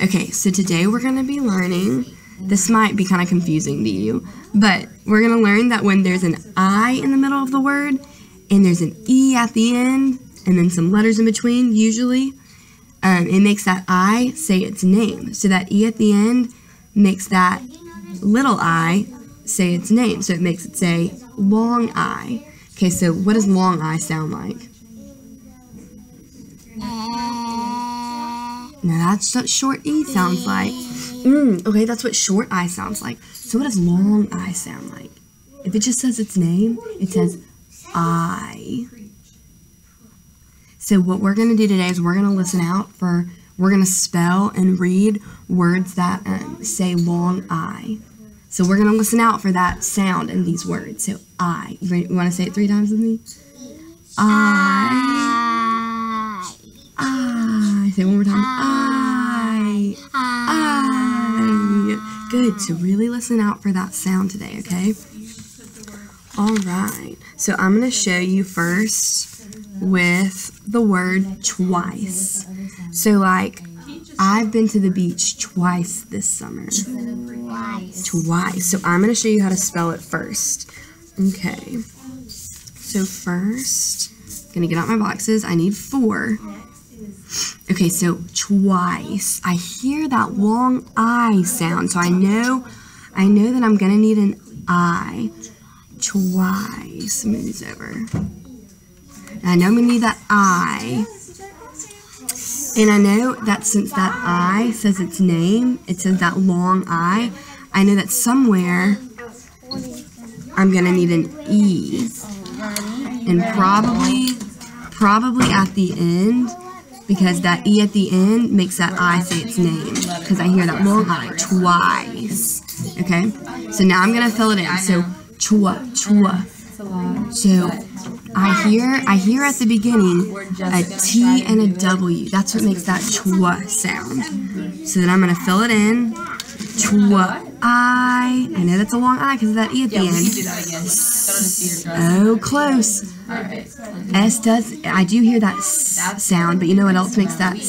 Okay, so today we're going to be learning. This might be kind of confusing to you, but we're going to learn that when there's an I in the middle of the word and there's an E at the end and then some letters in between, usually, um, it makes that I say its name. So that E at the end makes that little I say its name. So it makes it say long I. Okay, so what does long I sound like? Now that's what short E sounds like. Mm, okay, that's what short I sounds like. So what does long I sound like? If it just says its name, it says I. So what we're going to do today is we're going to listen out for, we're going to spell and read words that um, say long I. So we're going to listen out for that sound in these words. So I. You, you want to say it three times with me? I. I. Say one more time. I. I. Good. So really listen out for that sound today, okay? All right. So I'm going to show you first with the word twice. So, like, I've been to the beach twice this summer. Twice. Twice. So, I'm going to show you how to spell it first. Okay. So, first, going to get out my boxes. I need four. Okay, so twice. I hear that long I sound, so I know I know that I'm gonna need an I. Twice. Move these over. And I know I'm gonna need that I. And I know that since that I says its name, it says that long I, I know that somewhere I'm gonna need an E. And probably probably at the end because that E at the end makes that I say its name because I hear that long I twice. Okay, so now I'm gonna fill it in. So chua chua. So I hear I hear at the beginning a T and a W. That's what makes that chua sound. So then I'm gonna fill it in. Chua I. I know that's a long I because of that E at the end. Can do that again. Don't see your dress. Oh, close. Alright. S does. I do hear that S sound, but you know what else makes that S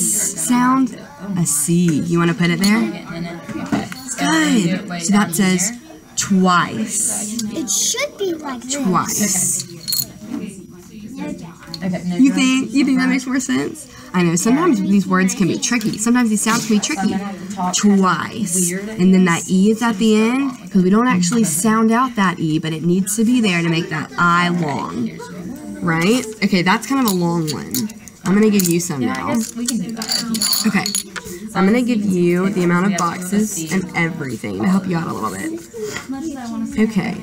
sound? A C. You want to put it there? Good. So that says twice. It should be like this. Twice. Okay, You think? You think that makes more sense? I know. Sometimes these words can be tricky. Sometimes these sounds can be tricky. Twice. And then that E is at the end because we don't actually sound out that E, but it needs to be there to make that I long. Right? Okay, that's kind of a long one. I'm gonna give you some now. guess we can do that. if you want. Okay. I'm gonna give you the amount of boxes and everything to help you out a little bit. Okay.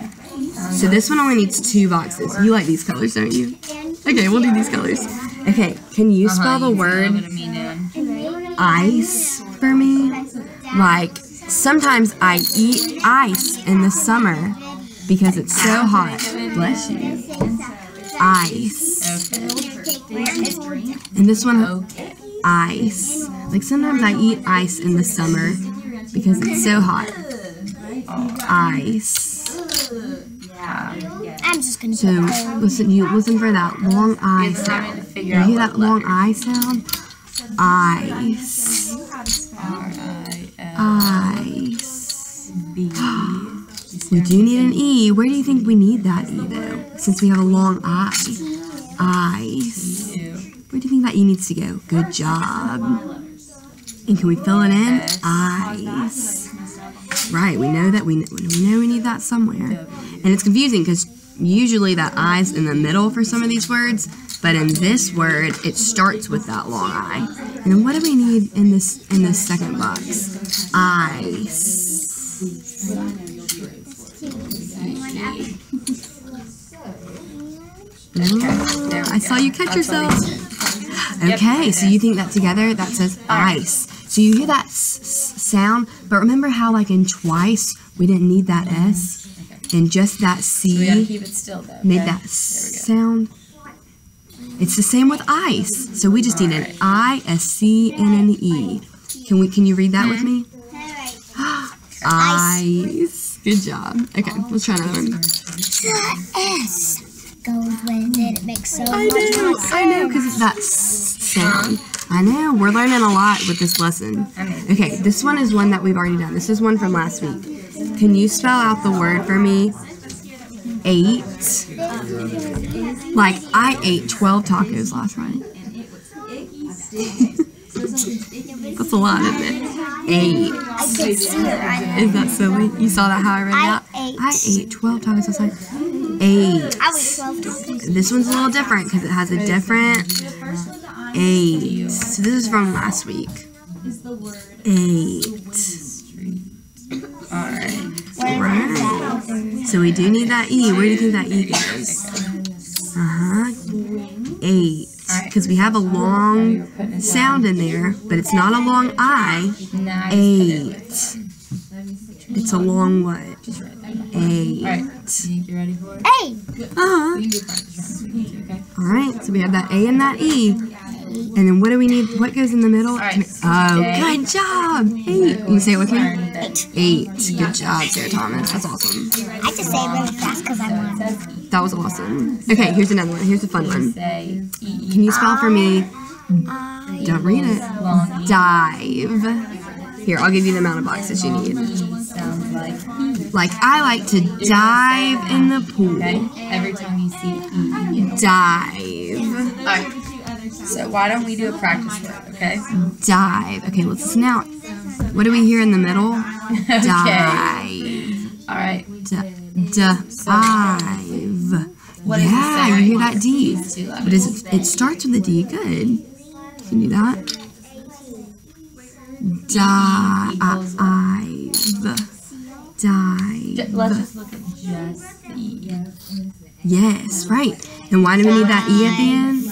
So this one only needs two boxes. You like these colors, don't you? Okay, we'll do these colors. Okay, can you spell the Uh-huh, you word spelled it, me, Dan. ice for me? Like sometimes I eat ice in the summer because it's so hot. Bless you. Ice. Okay. And this one Okay. ice. Like sometimes I eat ice in the summer because it's so hot. Ice. Yeah. I'm just gonna So listen, you listen for that long I It's having to sound. Figure You out hear that long. I sound? Ice. Ice. B. We do need an E. Where do you think we need that E though? Since we have a long I. Ice. Where do you think that E needs to go? Good job. And can we fill it in? Ice. Right, we know that we, we know we need that somewhere. And it's confusing because usually that I's in the middle for some of these words, but in this word it starts with that long I. And then what do we need in this in this second box? Ice. There I saw you catch That's what we yourself. Okay, so you think that together that says ice. So you hear that sound, but remember how like in twice we didn't need that S, and just that C keep it still though. made that sound. It's the same with ice. So we just need an I, a C, and an E. Can we? Can you read that with me? Ice. Good job. Okay, let's try another one. The S goes with it. It makes so I much know, I know, because it's that sound. I know, we're learning a lot with this lesson. Okay, this one is one that we've already done. This is one from last week. Can you spell out the word for me? Eight. Like, I ate 12 tacos last night. That's a lot, isn't it? Eight. I can see it right Is that silly? You saw that how I read I ate. I ate 12 tacos last night. Eight. I was 12 talking. This one's a little different because it has a different eight. So this is from last week. Eight. alright. Right. So we do need that E. Where do you think that E goes? Uh huh. Eight. Because we have a long sound in there, but it's not a long I. Eight. It's a long what? Eight. Alright. You think you're ready for it? Hey! Uh-huh. We can do practice rounds if we need to, okay? All right, so we have that A and that E. And then what do we need? What goes in the middle? right, Oh, good job. Eight. You say it with me? Learn that Eight. Good job, Sarah Thomas. That's awesome. I just say it really fast because I want says That was awesome. Okay, here's another one. Here's a fun one. Can you spell for me? Don't read it. Dive. Here, I'll give you the amount of boxes you need. Sounds like. Like, I like to dive in the pool. Every time you see E, you Dive. So why don't we do a practice word, okay? Dive. Okay, let's now. What do we hear in the middle? okay. Dive. Alright. D- dive. What Yeah, you hear that D. These. But is it, it starts with a D. Good. You can do that. Dive. Dive. Let's just look at just the E. Yes, right. And why do we need that E at the end?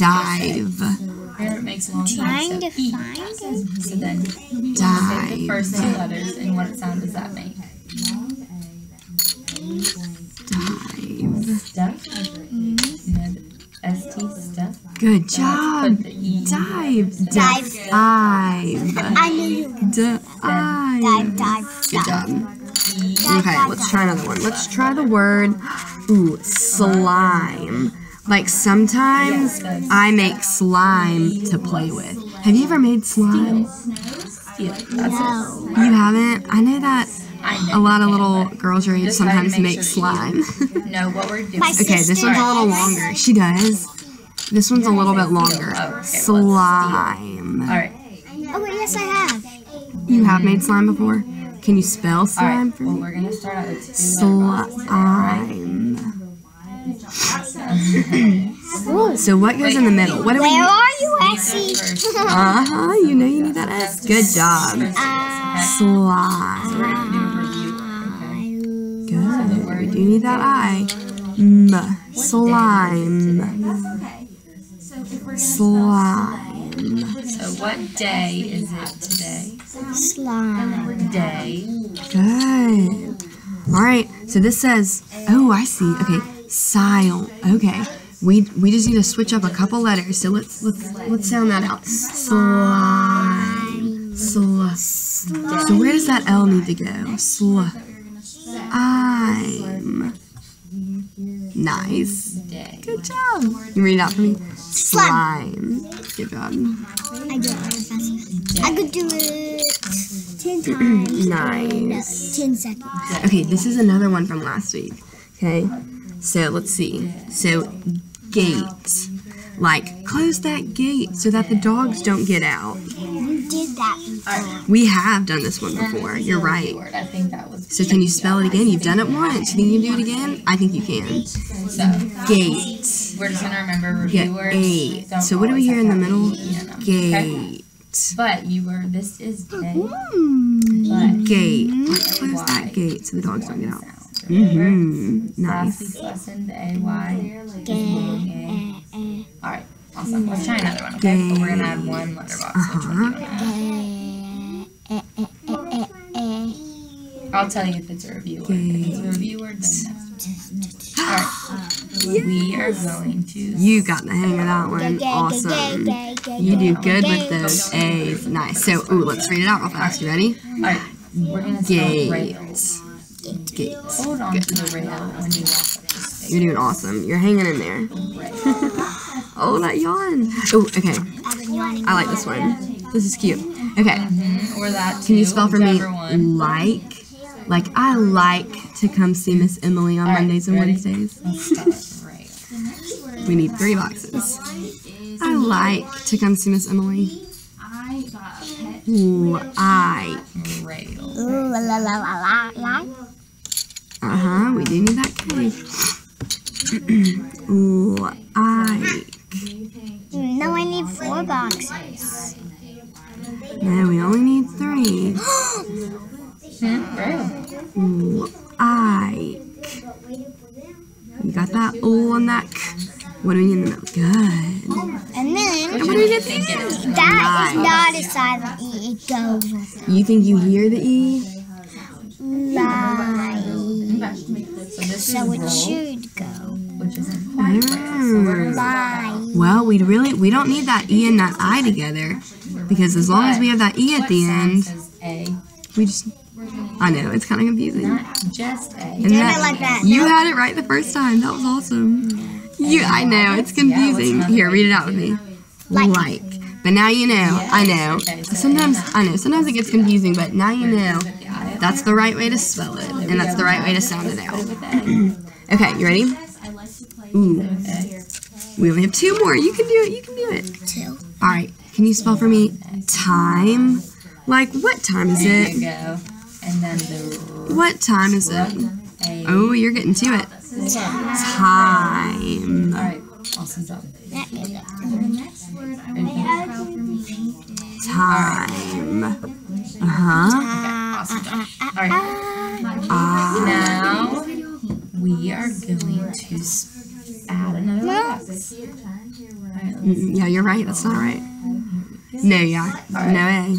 What sound did we just say? Dive. It makes long E, trying to find it. So then you take the Dive. first two letters and what sound does that make? Dive. Stuff. S T stuff. Good job. put the. Dive. Dive. Dive. I knew you would. Dive. Dive, dive, Good dive. job. Okay, let's try another one. Let's try the word, ooh, slime. Like sometimes I make slime to play with. Have you ever made slime? Steel. That's No. it. You haven't? I know that I know a lot of little girls your age just try to sometimes make make sure slime. that you know what we're doing. Okay, this one's a little longer. She does. This one's a little bit longer. Oh, okay, well, Slime. Alright. Oh, wait, yes, I have. You have made slime before? Can you spell slime Alright. for Well, me? we're going to start out with two letter boxes, alright? Slime. So what goes in the middle? What do we Where need? are you, Essie? Uh huh. You know you need that S. Good job. Uh, Slime. We're going to do a review. Good. We do need that I. M. Slime. Slime. So what day is it today? slime. Day. Good. All right. So this says. Oh, I see. Okay. Silent. Okay. We we just need to switch up a couple letters. So let's let's let's sound that out. Slime. Sl. So where does that L need to go? Sl. I'm. Nice. Good job. You read it out for me. Slime. Good job. I do it. I could do it 10 times. Nice. 10 seconds. Okay, this is another one from last week. Okay, so let's see. So, gate. Like, close that gate so that the dogs don't get out. You did that before. We have done this one before. You're right. Word. I think that was. So, can you spell it again? You've done it once. You think you can do it again? I think you can. Gate. we're just gonna remember Get review words. eight. So, what do we hear in the middle? have in them, okay? Gate. But you were. This is day. Hmm. Gate. Close that gate so the dogs don't get out. Sound. Remember? Mm-hmm. Last Nice. week's lesson, the A Y. Gay. All right. Awesome. Let's try another one, okay? But we're gonna add one letter box. Which one do you want to add? Eh, eh, eh, eh. I'll tell you if it's a review word. If it's a review word, then next. All right. We are going to. You got the hang of that Gay, one. Awesome. You do good gay. with those A's. Nice. So, ooh, let's read it out real fast. You ready? All right. We're gonna spell rail. Gates. Gates. Hold on to the rail when you walk up the stairs. You're doing awesome. You're hanging in there. oh, that yawn. Oh, okay. I like this one. This is cute. Okay, mm-hmm. Or that too. can you spell for me one. like? Like I like to come see Miss Emily on All right, Mondays and ready? Wednesdays. Let's spell it right. We need three boxes. I like to come see Miss Emily. Like. Rail. Ooh, la la la la la. Uh huh. We do need that K. like. No, I need four boxes. No, we only need three. Like. You got that O on that What do we need in the middle? Good. And then What do we get there? that is not a silent E. It goes with You think you hear the E? So this So is it mm-hmm. should go which isn't quite rail. So we're. Mm. Well, we really we don't need that E and that I together because as long as we have that E at the end, we just. I know it's kind of confusing. not just A. And that- like that. You had it right the first time. That was awesome. You, I know it's confusing. Here, read it out with me. Like. Like, but now you know. I know. Sometimes I know. Sometimes it gets confusing, but now you know. Put the I up That's the right way to spell it, and that's the right way to sound it out. Okay, you ready? Ooh, we only have two more. You can do it. You can do it. Two. All right. Can you spell for me time? Like what time is it? go. And then the What time is it? Oh, you're getting to it. Time. All right. Awesome job. That is it. Time. Uh huh. Awesome job. All right. Now we are going to add another box. Right. yeah, you're right. That's not right. No, yeah. No A.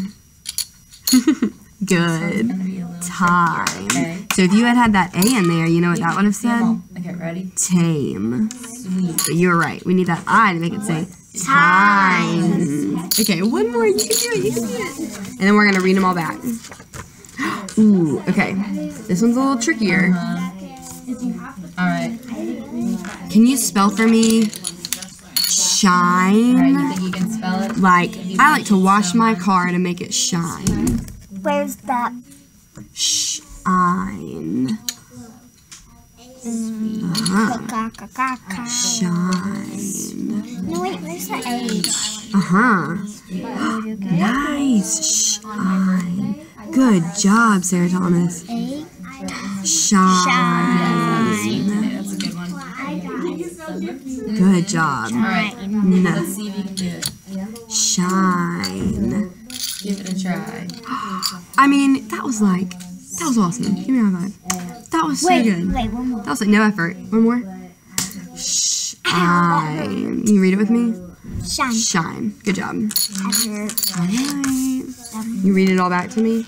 Good. Gonna be a little Time. Okay. So if you had had that A in there, you know what that would have said? Okay. Ready? Tame. Sweet. You're right. We need that I to make it say time. Okay, one more. You can do it. You can do it. And then we're gonna read them all back. Ooh. Okay. This one's a little trickier. All right. Can you spell for me? All right. Shine. You think you can spell it? Like I like to wash my car to make it shine. Where's that? Shine. Uh-huh. Ka, ka, ka, ka. Shine. No, wait, where's the H? Uh-huh. Nice. Shine. Good job, Sarah Thomas. Shine. That's a good one. Good job. All right. Let's see if you can do it. Shine. Give it a try. I mean, that was like, that was awesome. Give me high five. That was so Wait, good. wait, one more. That was like no effort. One more. Shine. You read it with me? Shine. Shine. Good job. All right. You read it all back to me?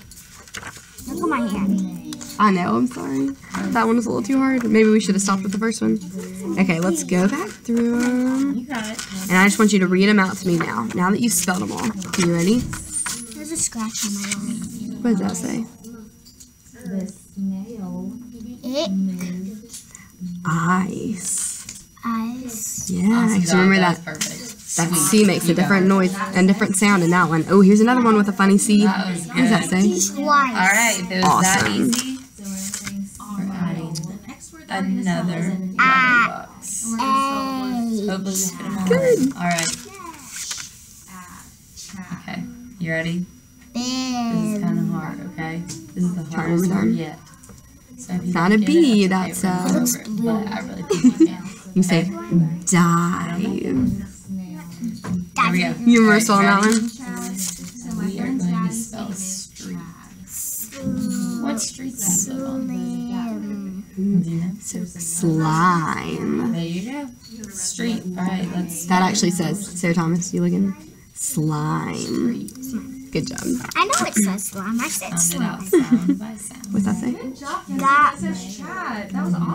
Look at my hand. I know, I'm sorry. That one was a little too hard. Maybe we should have stopped with the first one. Okay, let's go back through them. You got it. And I just want you to read them out to me now. Now that you've spelled them all. Are you ready? There's a scratch on my arm. What does that say? It. Ice. Eyes. Yeah, Awesome because job. remember that that perfect. That C makes a different noise and different sound in that one. Oh, here's another one with a funny C. That What does that say? Twice. All right, if it was that Awesome. easy, another box. A. Hopefully we fit them all. Good. All right. Okay, you ready? This is kind of hard. Okay, this is the hardest one yet. So if Not don't a it, that's a- gonna go over it, uh, But I really think you can. You say dive. Here we go. You remember All right, that one? We are going to spell street. What streets live on? Do you know? Slime. There you go. Street. All right, let's. That actually says, Sarah Thomas, you looking? Slime. Good job. I know it says slime. I said Sound it out slime. sound by sound. What's that say? Got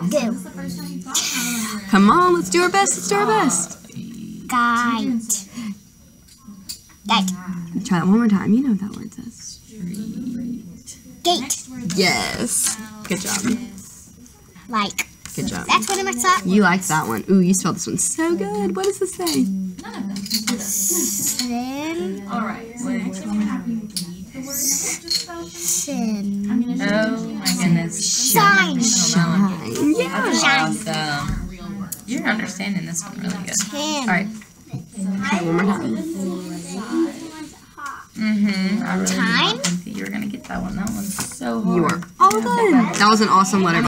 do. Come on, let's do our best. Let's do our best. Guide. Guide. Try that one more time. You know what that word says. Gate. Yes. Good job. Like. Good job. That's what I messed up. You like that one. Ooh, you spelled this one so good. What does this say? None of them. Then All right. Sin. Oh my goodness. Shine. Shine. Yeah. Awesome. You're understanding this one really good. All right. Okay, one more time. Mm-hmm. I really did Time? not think that you were gonna get that one. That one's so hard. You are all done. That was an awesome letter.